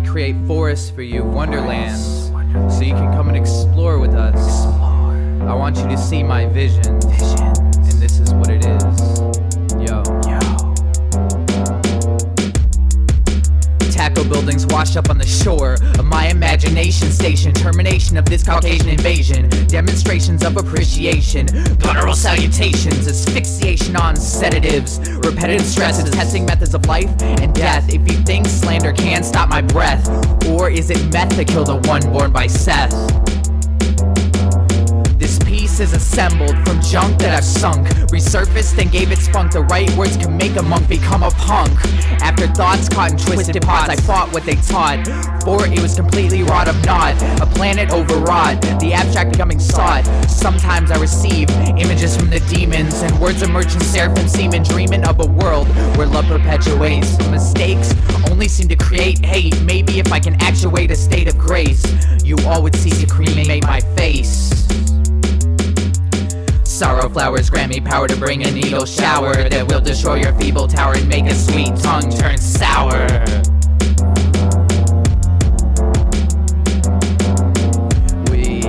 create forests for you, wonderlands, so you can come and explore with us. I want you to see my vision, and this is what it is. Washed up on the shore of my imagination station. Termination of this Caucasian invasion. Demonstrations of appreciation. Guttural salutations. Asphyxiation on sedatives. Repetitive stresses. Testing methods of life and death. If you think slander can stop my breath, or is it meth that killed the one born by Seth? This piece is assembled from junk that I've sunk, resurfaced and gave it spunk. The right words can make a monk become a punk. After thoughts caught in twisted pots, I fought what they taught. For it was completely wrought of naught, a planet overwrought, the abstract becoming sought. Sometimes I receive images from the demons and words emerge from seraphim semen, dreaming of a world where love perpetuates. Mistakes only seem to create hate. Maybe if I can actuate a state of grace, you all would cease to cremate my face. Flowers grant me power to bring a needle shower that will destroy your feeble tower and make a sweet tongue turn sour. We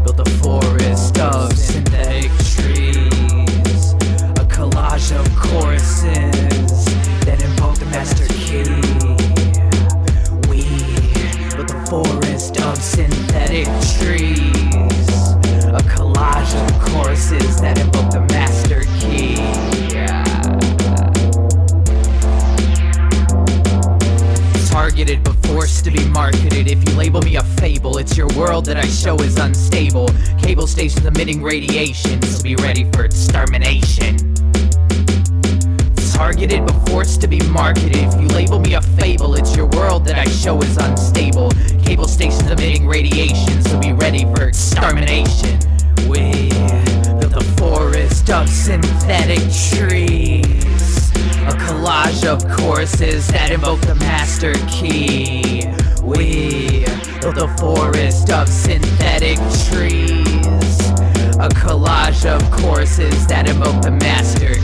built a forest of synthetic trees, a collage of choruses that the master key. We built a forest of synthetic trees, a collage of that Targeted but forced to be marketed. If you label me a fable, it's your world that I show is unstable. Cable stations emitting radiation, so be ready for extermination targeted but forced to be marketed. If you label me a fable, it's your world that I show is unstable. Cable stations emitting radiation, so be ready for extermination. We built a forest of synthetic trees, of choruses that invoke the master key. We built a forest of synthetic trees, a collage of choruses that invoke the master